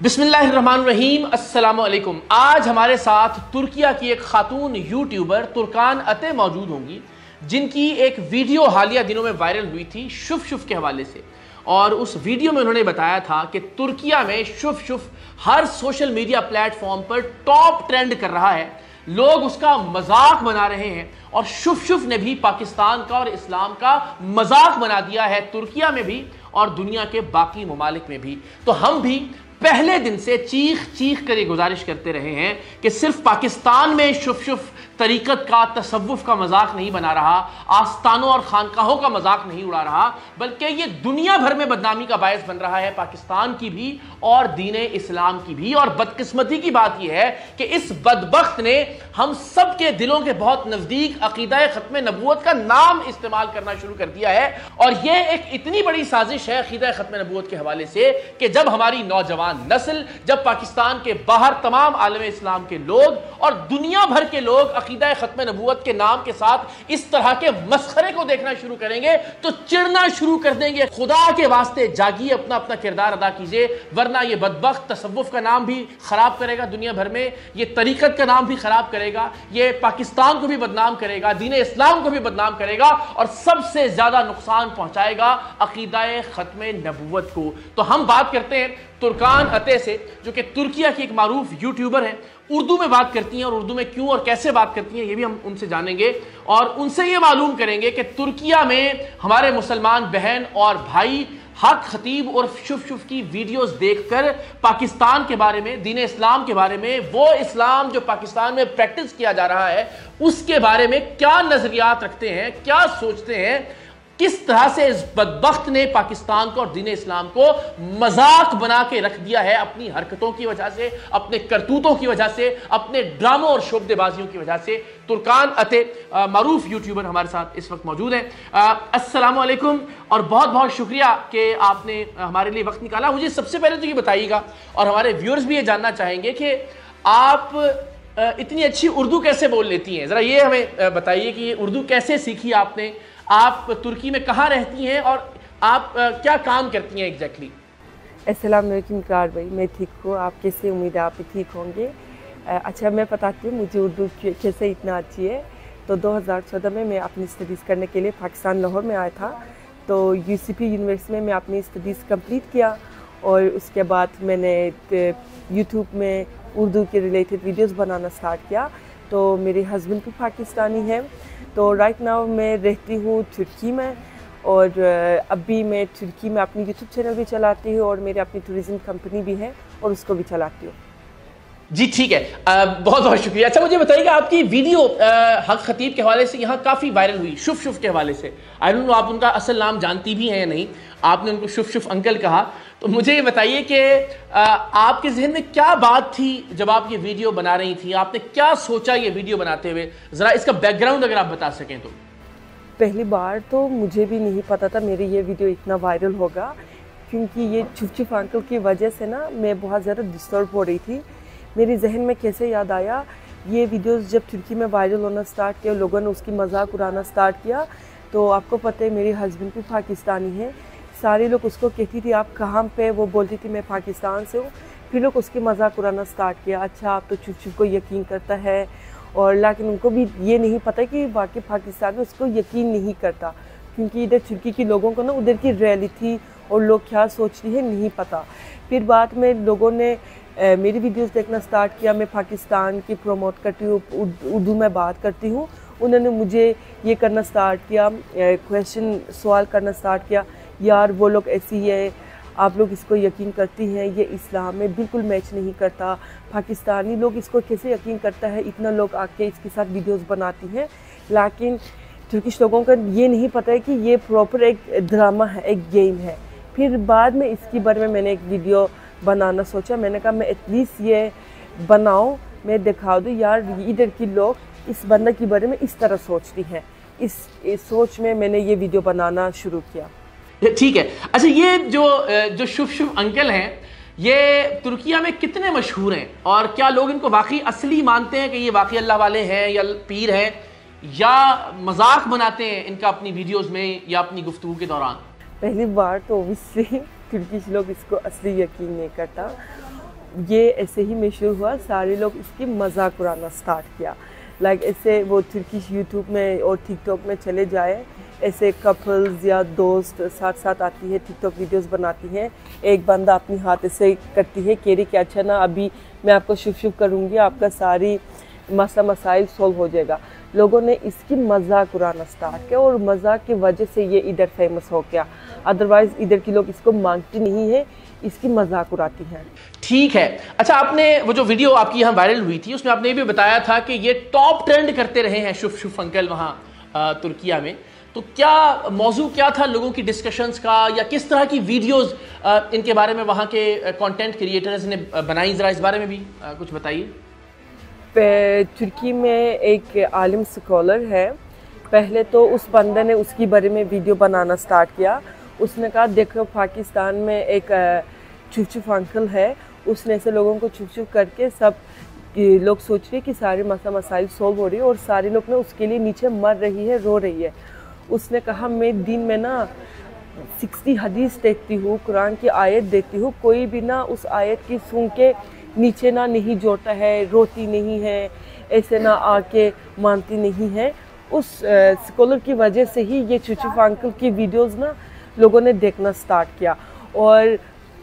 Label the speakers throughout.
Speaker 1: बिस्मिल्लाहिर्रहमानिर्रहीम अस्सलाम वालेकुम आज हमारे साथ तुर्किया की एक खातून यूट्यूबर तुर्कान अते मौजूद होंगी, जिनकी एक वीडियो हालिया दिनों में वायरल हुई थी शुभ शुफ के हवाले से। और उस वीडियो में उन्होंने बताया था कि तुर्किया में शुफ शुफ हर सोशल मीडिया प्लेटफॉर्म पर टॉप ट्रेंड कर रहा है। लोग उसका मज़ाक बना रहे हैं और शुभ शुफ ने भी पाकिस्तान का और इस्लाम का मज़ाक बना दिया है, तुर्किया में भी और दुनिया के बाकी ममालिक में भी। तो हम भी पहले दिन से चीख चीख कर ये गुजारिश करते रहे हैं कि सिर्फ़ पाकिस्तान में शुफ शुफ तरीकत का तसवुफ का मज़ाक नहीं बना रहा आस्थानों और खानकाहों का मज़ाक नहीं उड़ा रहा, बल्कि ये दुनिया भर में बदनामी का बायस बन रहा है। पाकिस्तान की भी और दीन इस्लाम की भी। और बदकिस्मती की बात यह है कि इस बदबख्त ने हम सब के दिलों के बहुत नज़दीक अकीदा ख़त्म नबूत का नाम इस्तेमाल करना शुरू कर दिया है। और यह एक इतनी बड़ी साजिश है अकीदा ख़त्म नबूत के हवाले से कि जब हमारी नौजवान नस्ल, जब पाकिस्तान के बाहर तमाम आलम इस्लाम के लोग और दुनिया भर के लोग अकीदा ख़त्म नबूत के नाम के साथ इस तरह के मस्खरे को देखना शुरू करेंगे तो चिड़ना शुरू कर देंगे। खुदा के वास्ते जागिए, अपना अपना किरदार अदा कीजिए, वरना ये बदबक तसवुफ का नाम भी ख़राब करेगा दुनिया भर में, ये तरीक़त का नाम भी ख़राब करेगा, ये पाकिस्तान को भी बदनाम करेगा, दीन इस्लाम को भी बदनाम करेगा और सबसे ज़्यादा नुकसान पहुँचाएगा अकीदा ख़त्म नबूत को। तो हम बात करते हैं तुर्कान अते से, जो कि तुर्किया की एक मरूफ यूट्यूबर है, उर्दू में बात करती हैं और उर्दू में क्यों और कैसे बात करती हैं, ये भी हम उनसे जानेंगे। और उनसे ये मालूम करेंगे कि तुर्किया में हमारे मुसलमान बहन और भाई हक खतीब और शुफ शुफ की वीडियोस देखकर पाकिस्तान के बारे में, दीन इस्लाम के बारे में, वो इस्लाम जो पाकिस्तान में प्रैक्टिस किया जा रहा है, उसके बारे में क्या नजरियात रखते हैं, क्या सोचते हैं किस तरह से इस बदबख्त ने पाकिस्तान को और दीन इस्लाम को मज़ाक बना के रख दिया है अपनी हरकतों की वजह से, अपने करतूतों की वजह से, अपने ड्रामों और शोबदेबाजियों की वजह से। तुर्कान अते मरूफ यूट्यूबर हमारे साथ इस वक्त मौजूद हैं। अस्सलाम वालेकुम और बहुत बहुत शुक्रिया कि आपने हमारे लिए वक्त निकाला। मुझे सबसे पहले तो ये बताइएगा और हमारे व्यूअर्स भी ये जानना चाहेंगे कि आप इतनी अच्छी उर्दू कैसे बोल लेती हैं? ज़रा ये हमें बताइए कि उर्दू कैसे सीखी आपने? आप तुर्की में कहाँ रहती हैं और आप क्या काम करती हैं एग्जैक्टली
Speaker 2: वालेकुम कार भाई, मैं ठीक हूँ। आप कैसे उम्मीद है आप ठीक होंगे? अच्छा मैं बताती हूँ, मुझे उर्दू कैसे इतना अच्छी है। तो 2014 में मैं अपनी स्टडीज़ करने के लिए पाकिस्तान, लाहौर में आया था। तो यूसीपी यूनिवर्सिटी में मैं अपनी स्टडीज़ कंप्लीट किया और उसके बाद मैंने यूट्यूब में उर्दू के रिलेटेड वीडियोस बनाना स्टार्ट किया। तो मेरे हस्बैंड भी पाकिस्तानी हैं। तो राइट नाउ मैं रहती हूँ तुर्की में और अभी मैं तुर्की में अपनी यूट्यूब चैनल भी चलाती हूँ और मेरी अपनी टूरिज़्म कंपनी भी है और उसको भी चलाती हूँ।
Speaker 1: जी ठीक है। आ, बहुत बहुत शुक्रिया। अच्छा मुझे बताइएगा आपकी वीडियो आ, हक खतीब के हवाले से यहाँ काफ़ी वायरल हुई शुभ शुभ के हवाले से। आई डोंट नो आप उनका असल नाम जानती भी हैं या नहीं। आपने उनको शुभ शुभ अंकल कहा। तो मुझे ये बताइए कि आपके जहन में क्या बात थी जब आप ये वीडियो बना रही थी? आपने क्या सोचा ये वीडियो बनाते हुए? ज़रा इसका बैकग्राउंड अगर आप बता सकें तो।
Speaker 2: पहली बार तो मुझे भी नहीं पता था मेरी ये वीडियो इतना वायरल होगा क्योंकि ये चुप चुप अंकल की वजह से ना मैं बहुत ज़्यादा डिस्टर्ब हो रही थी। मेरे जहन में कैसे याद आया? ये वीडियोस जब तुर्की में वायरल होना स्टार्ट किया लोगों ने उसकी मज़ाक उड़ाना स्टार्ट किया तो आपको पता है मेरे हस्बैंड भी पाकिस्तानी हैं। सारे लोग उसको कहती थी, आप कहाँ पे वो बोलती थी, मैं पाकिस्तान से हूँ। फिर लोग उसकी मज़ाक उड़ाना स्टार्ट किया। अच्छा आप तो चुप चुप को यकीन करता है। और लेकिन उनको भी ये नहीं पता कि बाकी पाकिस्तान में उसको यकीन नहीं करता, क्योंकि इधर तुर्की के लोगों को ना उधर की रियलिटी और लोग क्या सोचती है नहीं पता। फिर बाद में लोगों ने मेरी वीडियोस देखना स्टार्ट किया, मैं पाकिस्तान की प्रमोट करती हूँ, उर्दू में बात करती हूँ। उन्होंने मुझे ये करना स्टार्ट किया क्वेश्चन सवाल करना स्टार्ट किया, यार, वो लोग ऐसी है, आप लोग इसको यकीन करती हैं, ये इस्लाम में बिल्कुल मैच नहीं करता। पाकिस्तानी लोग इसको कैसे यकीन करता है? इतना लोग आके इसके साथ वीडियोस बनाती हैं। लेकिन तुर्किश लोगों का ये नहीं पता है कि ये प्रॉपर एक ड्रामा है, एक गेम है। फिर बाद में इसके बारे में मैंने एक वीडियो बनाना सोचा। मैंने कहा मैं एटलीस्ट ये बनाऊँ मैं दिखा दूँ यार इधर की लोग इस बंदा के बारे में इस तरह सोचती हैं। इस, इस सोच में मैंने ये वीडियो बनाना शुरू किया।
Speaker 1: ठीक है। अच्छा ये जो जो शुभ शुभ अंकल हैं ये तुर्किया में कितने मशहूर हैं? और क्या लोग इनको वाकई असली मानते हैं कि ये वाकई अल्लाह वाले हैं या पीर हैं? या मज़ाक बनाते हैं इनका अपनी वीडियोस में या अपनी गुफ्तु के दौरान?
Speaker 2: पहली बार तो ओबियसली तुर्किश लोग इसको असली यकीन नहीं करता। ये ऐसे ही मशहूर हुआ, सारे लोग इसकी मज़ाक उड़ाना स्टार्ट किया। लाइक like ऐसे वो तुर्किश यूट्यूब में और टिकटॉक में चले जाए, ऐसे कपल्स या दोस्त साथ साथ आती है टिकटॉक वीडियोस बनाती हैं, एक बंदा अपनी हाथ ऐसे करती है केरी कि अच्छा ना, अभी मैं आपको शुभ शुभ करूँगी, आपका सारी मसला मसाइल सॉल्व हो जाएगा। लोगों ने इसकी मज़ाक उड़ाना स्टार्ट किया और मज़ाक की वजह से ये इधर फ़ेमस हो गया। अदरवाइज़ इधर के लोग इसको मांगते नहीं है, इसकी मज़ाक उड़ाती हैं।
Speaker 1: ठीक है। अच्छा आपने वो जो वीडियो आपकी यहाँ वायरल हुई थी, उसमें आपने ये भी बताया था कि ये टॉप ट्रेंड करते रहे हैं शुभ शुभ अंकल वहाँ तुर्किया में। तो क्या मौजू क्या था लोगों की डिस्कशंस का, या किस तरह की वीडियोस इनके बारे में वहाँ के कंटेंट क्रिएटर्स ने बनाई? ज़रा इस बारे में भी कुछ बताइए।
Speaker 2: तुर्की में एक आलिम स्कॉलर है। पहले तो उस बंदे ने उसकी बारे में वीडियो बनाना स्टार्ट किया। उसने कहा, देखो, पाकिस्तान में एक छुप छुप अंकल है। उसने ऐसे लोगों को छुप छुप करके सब लोग सोच रहे कि सारे मसा मसाइल सॉल्व हो रही है और सारे लोग ना उसके लिए नीचे मर रही है, रो रही है। उसने कहा, मैं दिन में ना सिक्सटी हदीस देखती हूँ, कुरान की आयत देखती हूँ। कोई भी ना उस आयत की सुन के नीचे ना नहीं जोड़ता है, रोती नहीं है, ऐसे ना आके मानती नहीं है। उस स्कॉलर की वजह से ही ये चुचुफ अंकल की वीडियोस ना लोगों ने देखना स्टार्ट किया। और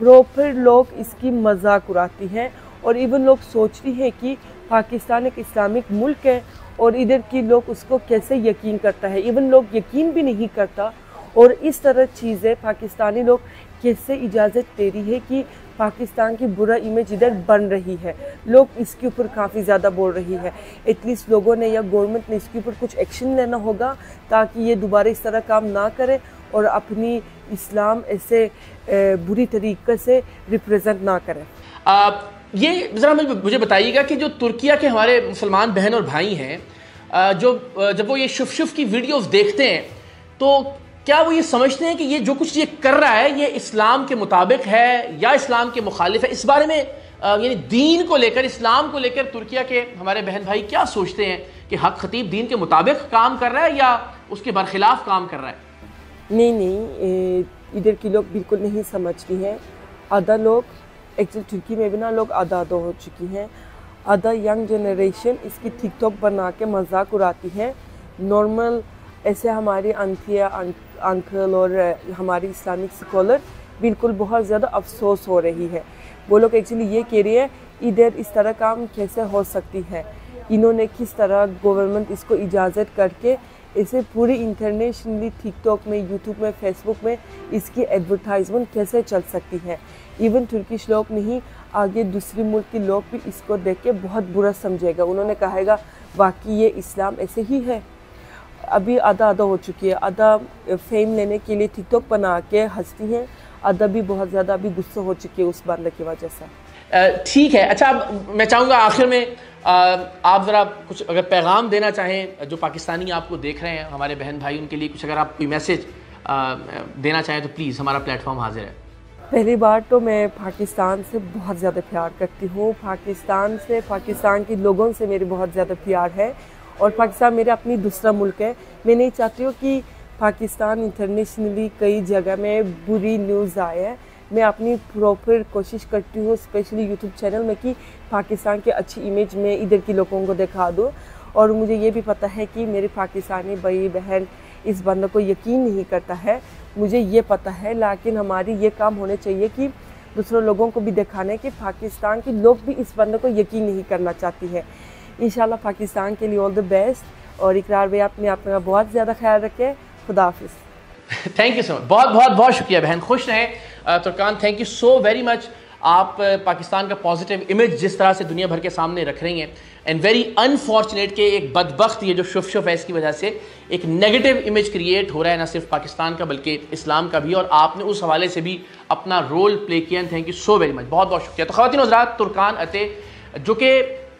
Speaker 2: प्रॉपर लोग इसकी मज़ाक उड़ाती हैं और इवन लोग सोचती हैं कि पाकिस्तान एक इस्लामिक मुल्क है और इधर के लोग उसको कैसे यकीन करता है। इवन लोग यकीन भी नहीं करता और इस तरह चीज़ें पाकिस्तानी लोग कैसे इजाज़त दे रही है कि पाकिस्तान की बुरा इमेज इधर बन रही है। लोग इसके ऊपर काफ़ी ज़्यादा बोल रही है। एटलीस्ट लोगों ने या गवर्नमेंट ने इसके ऊपर कुछ एक्शन लेना होगा ताकि ये दोबारा इस तरह काम ना करे और अपनी इस्लाम ऐसे बुरी तरीके से रिप्रेजेंट ना करें।
Speaker 1: ये ज़रा मुझे बताइएगा कि जो तुर्किया के हमारे मुसलमान बहन और भाई हैं जो जब वो ये शुभ शुभ की वीडियोस देखते हैं तो क्या वो ये समझते हैं कि ये जो कुछ ये कर रहा है, ये इस्लाम के मुताबिक है या इस्लाम के मुखालिफ है? इस बारे में यानी दीन को लेकर, इस्लाम को लेकर तुर्किया के हमारे बहन भाई क्या सोचते हैं कि हक खतीब दीन के मुताबिक काम कर रहा है या उसके बरखिलाफ काम कर रहा है?
Speaker 2: नहीं नहीं इधर के लोग बिल्कुल नहीं समझती हैं। आधा लोग एक्चुअली तुर्की में भी ना लोग आधा आधा हो चुकी हैं। आधा यंग जनरेशन इसकी टिकटॉक बना के मज़ाक उड़ाती है। नॉर्मल, ऐसे हमारी अंथिया अंकल और हमारी इस्लामिक स्कॉलर बिल्कुल बहुत ज़्यादा अफसोस हो रही है। वो लोग एक्चुअली ये कह रही है, इधर इस तरह काम कैसे हो सकती है? इन्होंने किस तरह गवर्नमेंट इसको इजाज़त करके इसे पूरी इंटरनेशनली टिकटॉक में यूट्यूब में फेसबुक में इसकी एडवर्टाइजमेंट कैसे चल सकती है? इवन तुर्किश लोग नहीं, आगे दूसरी मुल्क के लोग भी इसको देख के बहुत बुरा समझेगा। उन्होंने कहेगा बाकी ये इस्लाम ऐसे ही है? अभी आधा आधा हो चुकी है। आधा फेम लेने के लिए टिकटॉक बना के हंसती हैं। आधा भी बहुत ज़्यादा अभी गुस्सा हो चुकी है उस बंदे की वजह से।
Speaker 1: ठीक है। अच्छा अब मैं चाहूँगा आखिर में आप ज़रा कुछ अगर पैगाम देना चाहें जो पाकिस्तानी आपको देख रहे हैं हमारे बहन भाई उनके लिए कुछ अगर आप कोई मैसेज देना चाहें तो प्लीज़ हमारा प्लेटफॉर्म हाजिर है।
Speaker 2: पहली बार तो मैं पाकिस्तान से बहुत ज़्यादा प्यार करती हूँ। पाकिस्तान से पाकिस्तान के लोगों से मेरे बहुत ज़्यादा प्यार है। और पाकिस्तान मेरा अपनी दूसरा मुल्क है। मैं नहीं चाहती हूँ कि पाकिस्तान इंटरनेशनली कई जगह में बुरी न्यूज़ आए हैं। मैं अपनी प्रॉपर कोशिश करती हूँ स्पेशली यूट्यूब चैनल में कि पाकिस्तान के अच्छी इमेज में इधर के लोगों को दिखा दूँ। और मुझे ये भी पता है कि मेरे पाकिस्तानी भाई बहन इस बंद को यकीन नहीं करता है। मुझे ये पता है, लेकिन हमारी ये काम होने चाहिए कि दूसरों लोगों को भी दिखाने कि पाकिस्तान के लोग भी इस बंद को यकीन नहीं करना चाहती है। इन पाकिस्तान के लिए ऑल द बेस्ट और इकरार भाई अपने आप में बहुत ज़्यादा ख्याल रखें। खुदाफिज़
Speaker 1: थैंक यू सो मच बहुत बहुत बहुत शुक्रिया बहन। खुश रहें। Turkan thank you so very much आप पाकिस्तान का पॉजिटिव इमेज जिस तरह से दुनिया भर के सामने रख रही हैं एंड वेरी अनफॉर्चुनेट के एक बदबख्त ये जो शुफ शुफ है, इसकी वजह से एक नेगेटिव इमेज क्रिएट हो रहा है, ना सिर्फ़ पाकिस्तान का, बल्कि इस्लाम का भी। और आपने उस हवाले से भी अपना रोल प्ले किया। Thank you so very much बहुत बहुत शुक्रिया। तो खातिन हजरात, तुर्कान अते, जो कि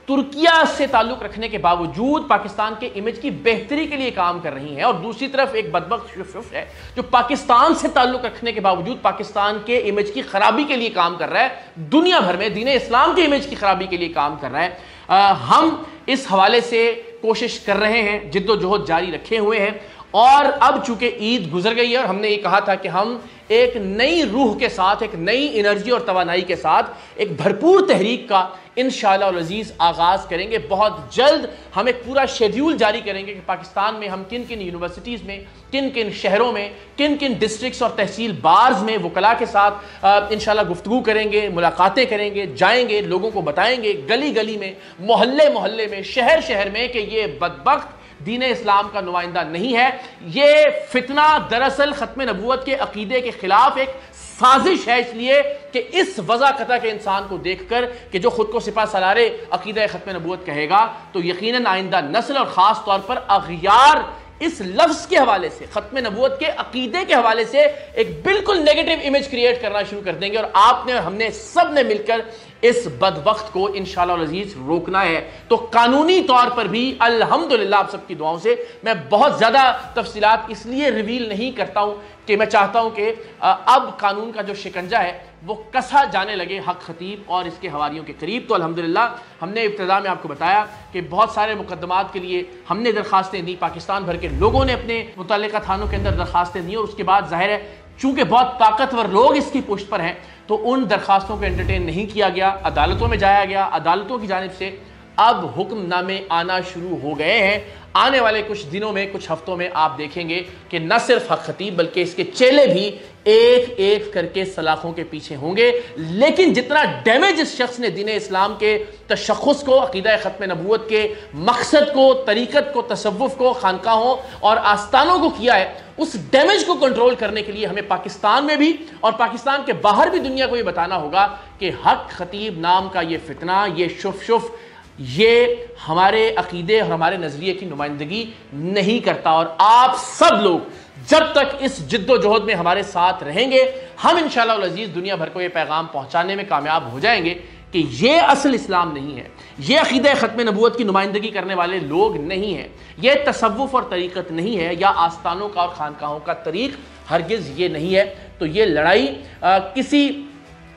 Speaker 1: तुर्किया से ताल्लुक रखने के बावजूद पाकिस्तान के इमेज की बेहतरी के लिए काम कर रही हैं और दूसरी तरफ़ एक बदबक है जो पाकिस्तान से ताल्लुक रखने के बावजूद पाकिस्तान के इमेज की खराबी के लिए काम कर रहा है। दुनिया भर में दीन इस्लाम के इमेज की खराबी के लिए काम कर रहा है। आ, हम इस हवाले से कोशिश कर रहे हैं जिद्दोजहद जारी रखे हुए हैं। और अब चूँकि ईद गुजर गई है और हमने ये कहा था कि हम एक नई रूह के साथ, एक नई एनर्जी और तोानाई के साथ, एक भरपूर तहरीक का इन शजीज़ आगाज़ करेंगे। बहुत जल्द हम एक पूरा शेड्यूल जारी करेंगे कि पाकिस्तान में हम किन किन यूनिवर्सिटीज़ में किन किन शहरों में किन किन डिस्ट्रिक्ट्स और तहसील बार्स में वकला के साथ इन गुफ्तु करेंगे, मुलाकातें करेंगे, जाएँगे, लोगों को बताएँगे गली गली में मोहल्ले मोहल्ले में शहर शहर में कि ये बदबक दीन इस्लाम का नुमाइंदा नहीं है। ये फितना दरअसल ख़त्म नबूत के अकीदे के खिलाफ एक साजिश है इसलिए कि इस वजह कथा के इंसान को देखकर कि जो खुद को सिपा सलारे अकीद ख़त्म नबूत कहेगा तो यकीन आइंदा नस्ल और ख़ास तौर पर अगियार इस लफ्ज के हवाले से, खत्म नबूत के अकीदे के हवाले से एक बिल्कुल नेगेटिव इमेज क्रिएट करना शुरू कर देंगे और आपने हमने सबने मिलकर इस बदवक्त को इन अज़ीज़ रोकना है। तो कानूनी तौर पर भी अल्हम्दुलिल्लाह आप सबकी दुआओं से मैं बहुत ज़्यादा तफसीत इसलिए रिवील नहीं करता हूँ कि मैं चाहता हूँ कि अब कानून का जो शिकंजा है वो कसा जाने लगे हक खतीब और इसके हवारीयों के करीब। तो अल्हम्दुलिल्लाह, हमने इब्तदा में आपको बताया कि बहुत सारे मुकदमात के लिए हमने दरखास्तें दी, पाकिस्तान भर के लोगों ने अपने मुतल थानों के अंदर दरखास्तें दी और उसके बाद ज़ाहिर है, चूँकि बहुत ताकतवर लोग इसकी पुष्ट पर हैं तो उन दरखास्तों को एंटरटेन नहीं किया गया, अदालतों में जाया गया। अदालतों की जानब से अब हुक्मनामे आना शुरू हो गए हैं। आने वाले कुछ दिनों में, कुछ हफ्तों में आप देखेंगे कि न सिर्फ़ हक खतीब, बल्कि इसके चेले भी एक एक करके सलाखों के पीछे होंगे। लेकिन जितना डैमेज इस शख्स ने दीन इस्लाम के तशखस को, अकीद ख़त्म नबूत के, मकसद को, तरीक़त को तसवुफ़ को, खानकाहों और आस्थानों को किया है, उस डैमेज को कंट्रोल करने के लिए हमें पाकिस्तान में भी और पाकिस्तान के बाहर भी दुनिया को ये बताना होगा कि हक खतीब नाम का ये फितना, ये शुफ शुफ ये हमारे अकीदे और हमारे नज़रिए की नुमाइंदगी नहीं करता। और आप सब लोग जब तक इस जिद्दोजहद में हमारे साथ रहेंगे हम इन शजीज़ दुनिया भर को ये पैगाम पहुँचाने में कामयाब हो जाएँगे कि ये असल इस्लाम नहीं है। ये अकीद ख़त्म नबूत की नुमाइंदगी करने वाले लोग नहीं हैं। ये तसवुफ़ और तरीक़त नहीं है या आस्थानों का और खानकाहों का तरीक़ हरगिज़ ये नहीं है। तो ये लड़ाई आ, किसी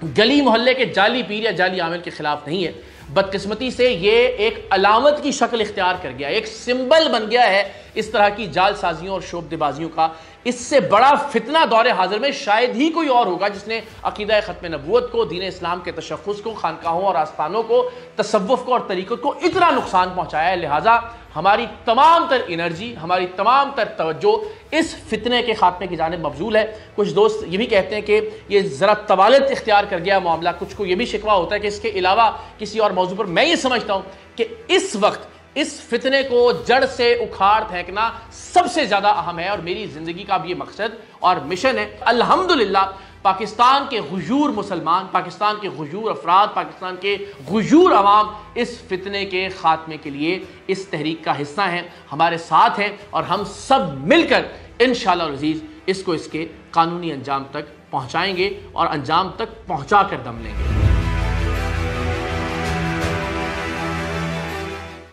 Speaker 1: गली मोहल्ले के जाली पीर या जाली आमिल के ख़िलाफ़ नहीं है। बदकिस्मती से ये एक अलामत की शक्ल इख्तियार कर गया, एक सिंबल बन गया है इस तरह की जालसाजियों और शोबदेबाजियों का। इससे बड़ा फितना दौर हाजिर में शायद ही कोई और होगा जिसने अकीदा ख़त्म नबूत को, दीन इस्लाम के तशख़स को, खानकाहों और आस्थानों को तसवुफ़ को और तरीक़त को इतना नुकसान पहुँचाया है। लिहाजा हमारी तमाम तर एनर्जी हमारी तमाम तर तवज्जो इस फितने के खात्मे की जानब मबजूल है। कुछ दोस्त ये भी कहते हैं कि ये ज़रा तवालत इख्तियार कर गया मामला। कुछ को ये भी शिकवा होता है कि इसके अलावा किसी और मौजू पर मैं ये समझता हूँ कि इस वक्त इस फितने को जड़ से उखाड़ फेंकना सबसे ज़्यादा अहम है और मेरी ज़िंदगी का भी ये मकसद और मिशन है। अल्हम्दुलिल्लाह, पाकिस्तान के गुजूर मुसलमान, पाकिस्तान के गुजूर अफराद, पाकिस्तान के गुजूर आवाम इस फितने के ख़ात्मे के लिए इस तहरीक का हिस्सा हैं, हमारे साथ हैं और हम सब मिलकर इन अज़ीज़ इसको इसके कानूनी अंजाम तक पहुँचाएँगे और अंजाम तक पहुँचा कर दम लेंगे।